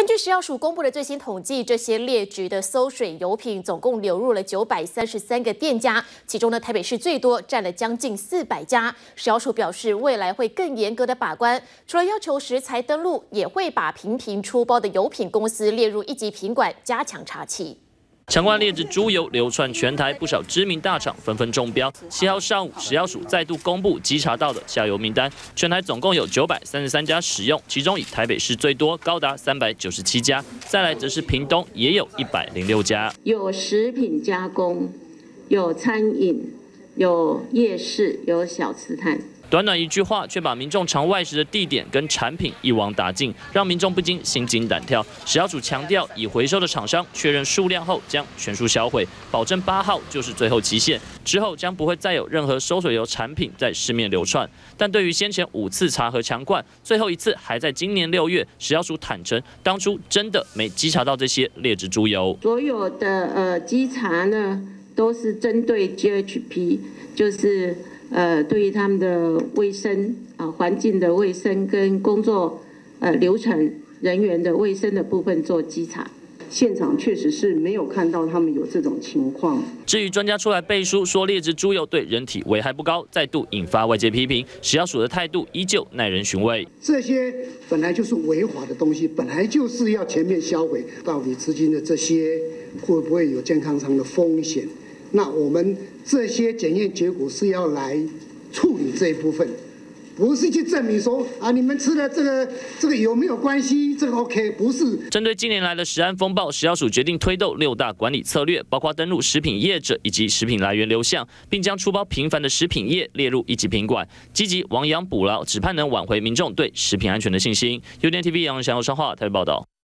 根据食药署公布的最新统计，这些劣质的馊水油品总共流入了九百三十三个店家，其中呢台北市最多，占了将近四百家。食药署表示，未来会更严格的把关，除了要求食材登录，也会把频频出包的油品公司列入一级品管，加强查缉。强冠劣质猪油流窜全台，不少知名大厂纷纷中标。七号上午，食药署再度公布稽查到的下游名单，全台总共有九百三十三家使用，其中以台北市最多，高达三百九十七家。再来则是屏东，也有一百零六家。有食品加工，有餐饮，有夜市，有小吃摊。短短一句话，却把民众常外食的地点跟产品一网打尽，让民众不禁心惊胆跳。食药署强调，已回收的厂商确认数量后，将全数销毁，保证八号就是最后期限，之后将不会再有任何收水油产品在市面流窜。但对于先前五次查核强冠，最后一次还在今年六月，食药署坦诚，当初真的没稽查到这些劣质猪油。所有的呃稽查呢，都是针对 GHP，就是。呃，对于他们的卫生啊，环境的卫生跟工作呃流程人员的卫生的部分做稽查，现场确实是没有看到他们有这种情况。至于专家出来背书说劣质猪油对人体危害不高，再度引发外界批评，食药署的态度依旧耐人寻味。这些本来就是违法的东西，本来就是要全面销毁，到底吃进的这些会不会有健康上的风险？那我们这些检验结果是要来处理这一部分，不是去证明说啊，你们吃的这个这个有没有关系？这个 OK 不是。针对近年来的食安风暴，食药署决定推动六大管理策略，包括登录食品业者以及食品来源流向，并将出包频繁的食品业列入一级品管，积极亡羊补牢，只盼能挽回民众对食品安全的信心。UDN TV 杨翔、欧昌华台报道。